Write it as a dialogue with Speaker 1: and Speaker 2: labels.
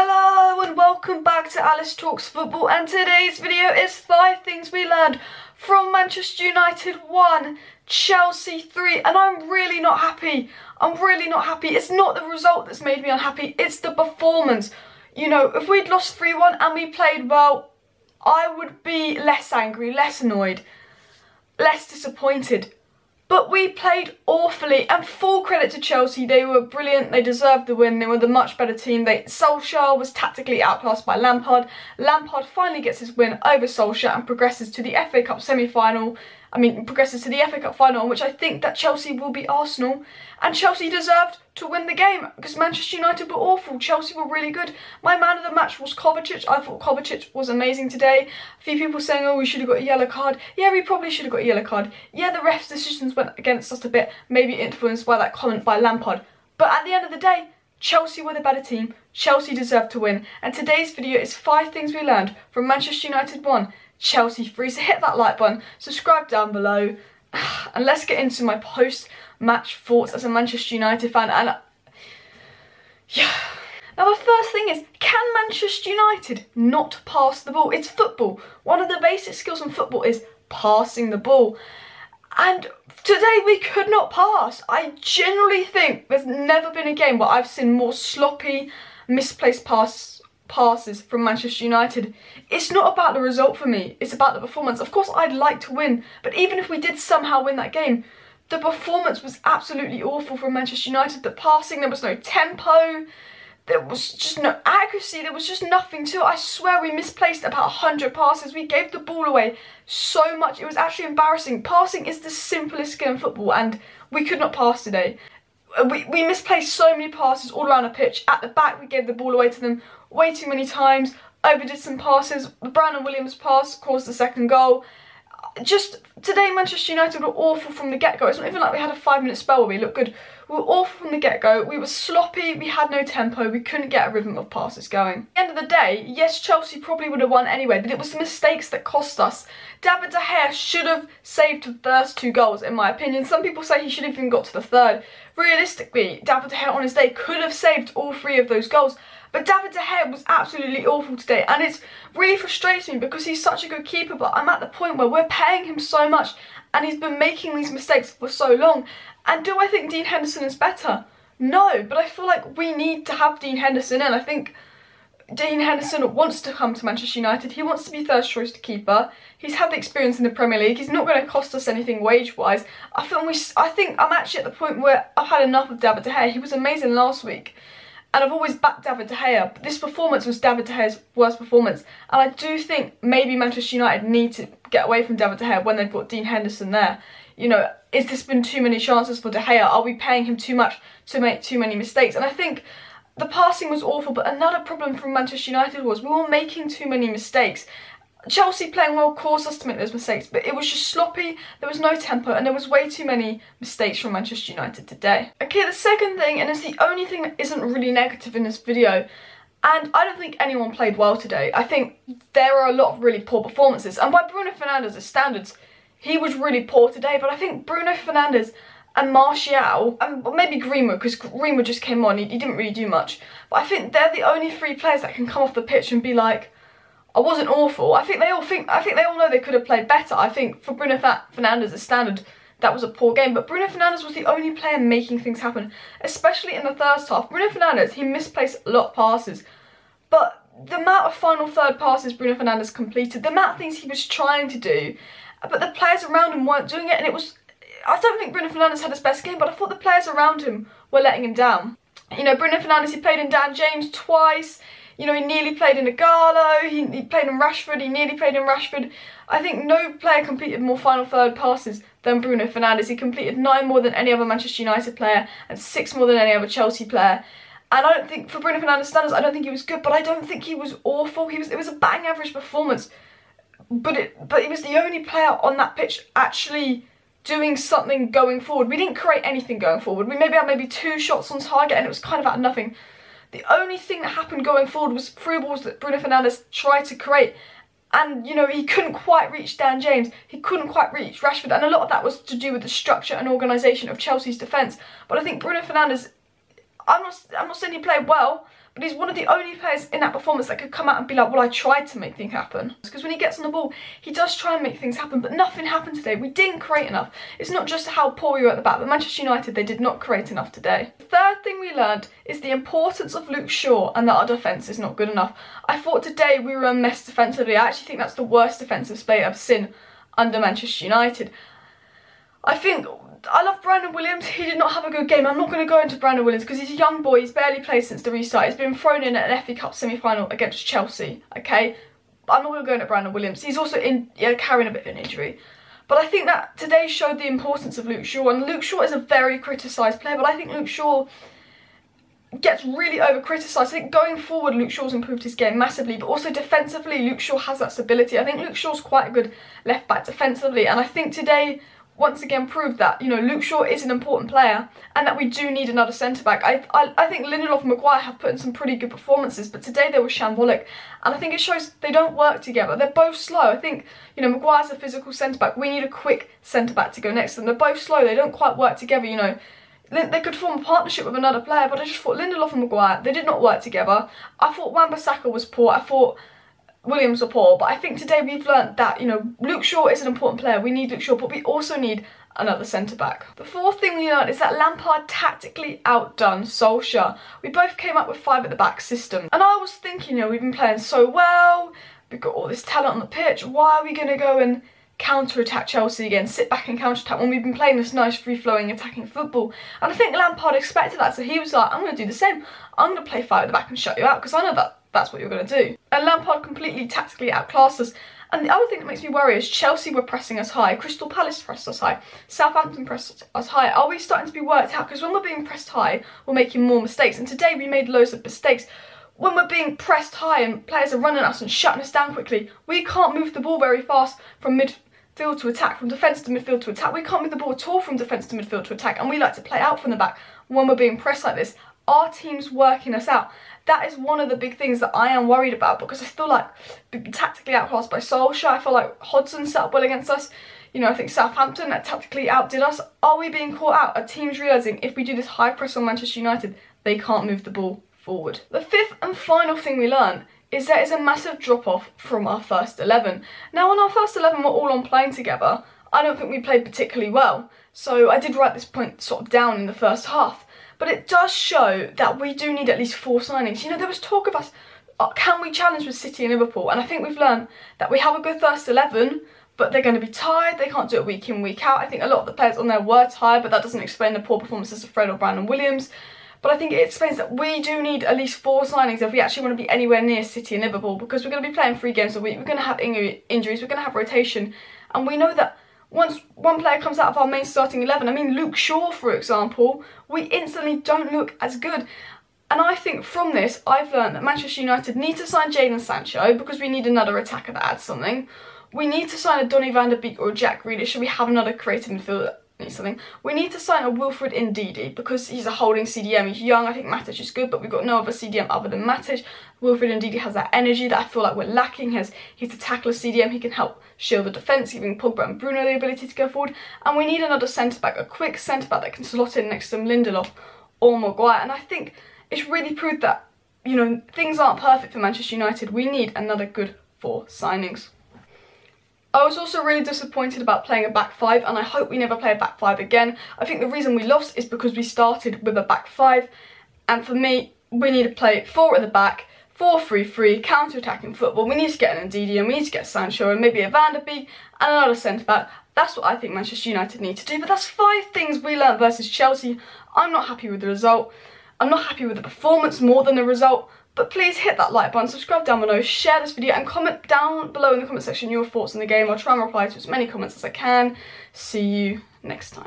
Speaker 1: Hello and welcome back to Alice Talks Football and today's video is 5 things we learned from Manchester United 1, Chelsea 3 and I'm really not happy. I'm really not happy. It's not the result that's made me unhappy, it's the performance. You know, if we'd lost 3-1 and we played well, I would be less angry, less annoyed, less disappointed. But we played awfully, and full credit to Chelsea. They were brilliant. They deserved the win. They were the much better team. They Solskjaer was tactically outclassed by Lampard. Lampard finally gets his win over Solskjaer and progresses to the FA Cup semi-final. I mean, progresses to the FA Cup final, in which I think that Chelsea will be Arsenal. And Chelsea deserved to win the game because Manchester United were awful. Chelsea were really good. My man of the match was Kovacic. I thought Kovacic was amazing today. A few people saying, oh, we should have got a yellow card. Yeah, we probably should have got a yellow card. Yeah, the ref's decisions went against us a bit, maybe influenced by that comment by Lampard. But at the end of the day, Chelsea were the better team. Chelsea deserved to win. And today's video is five things we learned from Manchester United 1, Chelsea 3. So hit that like button, subscribe down below, and let's get into my post-match thoughts as a Manchester United fan. And yeah. Now the first thing is, can Manchester United not pass the ball? It's football. One of the basic skills in football is passing the ball. And today we could not pass. I generally think there's never been a game where I've seen more sloppy, misplaced pass passes from Manchester United. It's not about the result for me, it's about the performance. Of course, I'd like to win, but even if we did somehow win that game, the performance was absolutely awful from Manchester United. The passing, there was no tempo, there was just no accuracy, there was just nothing to it. I swear we misplaced about 100 passes. We gave the ball away so much. It was actually embarrassing. Passing is the simplest skill in football and we could not pass today. We, we misplaced so many passes all around the pitch. At the back, we gave the ball away to them way too many times, overdid some passes. The Brandon Williams pass caused the second goal. Just today, Manchester United were awful from the get-go. It's not even like we had a five-minute spell where we looked good. We were awful from the get-go. We were sloppy. We had no tempo. We couldn't get a rhythm of passes going. At the end of the day, yes, Chelsea probably would have won anyway, but it was the mistakes that cost us. David De Gea should have saved the first two goals, in my opinion. Some people say he should have even got to the third. Realistically, David De Gea on his day could have saved all three of those goals. But David De Gea was absolutely awful today and it's really frustrating me because he's such a good keeper but I'm at the point where we're paying him so much and he's been making these mistakes for so long. And do I think Dean Henderson is better? No, but I feel like we need to have Dean Henderson and I think Dean Henderson wants to come to Manchester United. He wants to be third choice keeper. He's had the experience in the Premier League. He's not going to cost us anything wage-wise. I think we. I think I'm actually at the point where I've had enough of David De Gea. He was amazing last week and I've always backed David De Gea, but this performance was David De Gea's worst performance. And I do think maybe Manchester United need to get away from David De Gea when they've got Dean Henderson there. You know, is this been too many chances for De Gea? Are we paying him too much to make too many mistakes? And I think the passing was awful, but another problem from Manchester United was we were making too many mistakes. Chelsea playing well caused us to make those mistakes, but it was just sloppy, there was no tempo, and there was way too many mistakes from Manchester United today. Okay, the second thing, and it's the only thing that isn't really negative in this video, and I don't think anyone played well today. I think there are a lot of really poor performances, and by Bruno Fernandes' standards, he was really poor today, but I think Bruno Fernandes and Martial, and maybe Greenwood, because Greenwood just came on, he, he didn't really do much, but I think they're the only three players that can come off the pitch and be like, I wasn't awful. I think they all think I think they all know they could have played better. I think for Bruno Fernandes' standard, that was a poor game. But Bruno Fernandes was the only player making things happen, especially in the first half. Bruno Fernandes, he misplaced a lot of passes, but the amount of final third passes Bruno Fernandes completed, the amount of things he was trying to do, but the players around him weren't doing it, and it was. I don't think Bruno Fernandes had his best game, but I thought the players around him were letting him down. You know, Bruno Fernandes, he played in Dan James twice. You know, he nearly played in Ighalo, he, he played in Rashford, he nearly played in Rashford. I think no player completed more final third passes than Bruno Fernandes. He completed nine more than any other Manchester United player and six more than any other Chelsea player. And I don't think, for Bruno Fernandes standards, I don't think he was good, but I don't think he was awful. He was, it was a bang average performance. But it, but he was the only player on that pitch actually doing something going forward. We didn't create anything going forward. We maybe had maybe two shots on target and it was kind of out of nothing. The only thing that happened going forward was through balls that Bruno Fernandes tried to create. And, you know, he couldn't quite reach Dan James. He couldn't quite reach Rashford. And a lot of that was to do with the structure and organisation of Chelsea's defence. But I think Bruno Fernandes, I'm not, I'm not saying he played well, but he's one of the only players in that performance that could come out and be like, well, I tried to make things happen. Because when he gets on the ball, he does try and make things happen, but nothing happened today. We didn't create enough. It's not just how poor we were at the back, but Manchester United, they did not create enough today. The third thing we learned is the importance of Luke Shaw and that our defence is not good enough. I thought today we were a mess defensively. I actually think that's the worst defensive play I've seen under Manchester United. I think I love Brandon Williams. He did not have a good game. I'm not going to go into Brandon Williams because he's a young boy. He's barely played since the restart. He's been thrown in at an FA Cup semi-final against Chelsea. Okay, I'm not going to go into Brandon Williams. He's also in yeah, carrying a bit of an injury. But I think that today showed the importance of Luke Shaw. And Luke Shaw is a very criticised player. But I think Luke Shaw gets really over criticised. I think going forward, Luke Shaw's improved his game massively, but also defensively, Luke Shaw has that stability. I think Luke Shaw's quite a good left back defensively, and I think today once again proved that, you know, Luke Shaw is an important player and that we do need another centre-back. I, I, I think Lindelof and Maguire have put in some pretty good performances, but today they were shambolic. And I think it shows they don't work together. They're both slow. I think, you know, Maguire's a physical centre-back. We need a quick centre-back to go next to them. They're both slow. They don't quite work together, you know. They could form a partnership with another player, but I just thought Lindelof and Maguire, they did not work together. I thought Wan-Bissaka was poor. I thought Williams were poor, but I think today we've learnt that, you know, Luke Shaw is an important player. We need Luke Shaw, but we also need another centre back. The fourth thing we learned is that Lampard tactically outdone Solskjaer. We both came up with five at the back system. And I was thinking, you know, we've been playing so well, we've got all this talent on the pitch, why are we going to go and counter-attack Chelsea again, sit back and counter-attack when we've been playing this nice free-flowing attacking football. And I think Lampard expected that, so he was like, I'm going to do the same. I'm going to play five at the back and shut you out because I know that that's what you're going to do. And Lampard completely tactically outclassed us. And the other thing that makes me worry is Chelsea were pressing us high, Crystal Palace pressed us high, Southampton pressed us high. Are we starting to be worked out? Because when we're being pressed high, we're making more mistakes. And today we made loads of mistakes. When we're being pressed high and players are running us and shutting us down quickly, we can't move the ball very fast from midfield to attack, from defence to midfield to attack. We can't move the ball at all from defence to midfield to attack. And we like to play out from the back when we're being pressed like this. Our team's working us out that is one of the big things that I am worried about because I feel like tactically outclassed by Solskjaer. I feel like Hodgson set up well against us. You know, I think Southampton tactically outdid us. Are we being caught out? Are teams realising if we do this high press on Manchester United, they can't move the ball forward? The fifth and final thing we learn is there is a massive drop off from our first 11. Now, on our first 11, we're all on playing together. I don't think we played particularly well. So I did write this point sort of down in the first half. But it does show that we do need at least four signings. You know, there was talk of us, uh, can we challenge with City and Liverpool? And I think we've learned that we have a good first 11, but they're going to be tired. They can't do it week in, week out. I think a lot of the players on there were tired, but that doesn't explain the poor performances of Fred or Brandon Williams. But I think it explains that we do need at least four signings if we actually want to be anywhere near City and Liverpool because we're going to be playing three games a week. We're going to have injuries, we're going to have rotation. And we know that once one player comes out of our main starting 11, I mean Luke Shaw for example, we instantly don't look as good. And I think from this, I've learned that Manchester United need to sign Jadon Sancho because we need another attacker that adds something. We need to sign a Donny van der Beek or a Jack Grealish so we have another creative midfielder something. We need to sign a Wilfred Ndidi because he's a holding CDM. He's young. I think Matic is good, but we've got no other CDM other than Matic. Wilfred Ndidi has that energy that I feel like we're lacking. Has he's a tackler CDM. He can help shield the defence, giving Pogba and Bruno the ability to go forward. And we need another centre back, a quick centre back that can slot in next to Lindelof or Maguire. And I think it's really proved that you know things aren't perfect for Manchester United. We need another good four signings. I was also really disappointed about playing a back five and I hope we never play a back five again. I think the reason we lost is because we started with a back five and for me, we need to play four at the back, 4-3-3, counter-attacking football. We need to get an Ndidi and we need to get Sancho and maybe a Van der Beek and another centre-back. That's what I think Manchester United need to do. But that's five things we learnt versus Chelsea. I'm not happy with the result. I'm not happy with the performance more than the result. But please hit that like button, subscribe down below, share this video and comment down below in the comment section your thoughts on the game. I'll try and reply to as many comments as I can. See you next time.